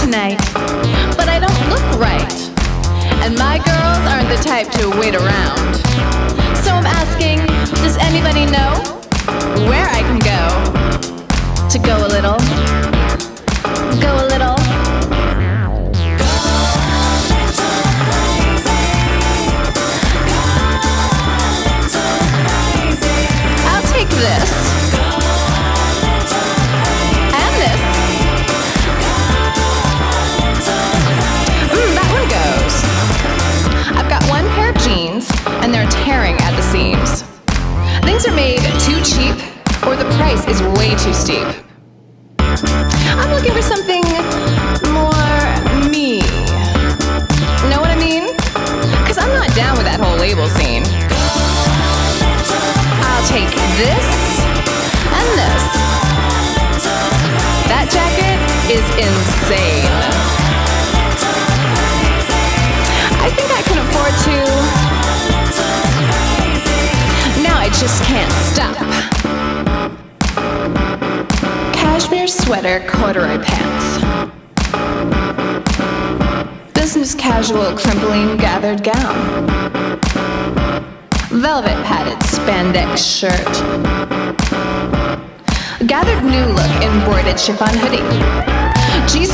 tonight, but I don't look right. And my girls aren't the type to wait around. So I'm asking, does anybody know where I can go to go a little, go a Are made too cheap, or the price is way too steep. Just can't stop. Cashmere sweater, corduroy pants. Business casual crimpling gathered gown. Velvet padded spandex shirt. Gathered new look embroidered chiffon hoodie. G